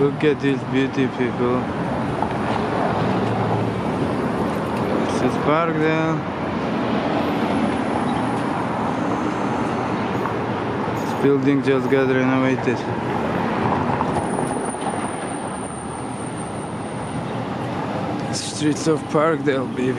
Look at these beauty, people. This is Parkdale. This building just got renovated. Streets of Parkdale, baby.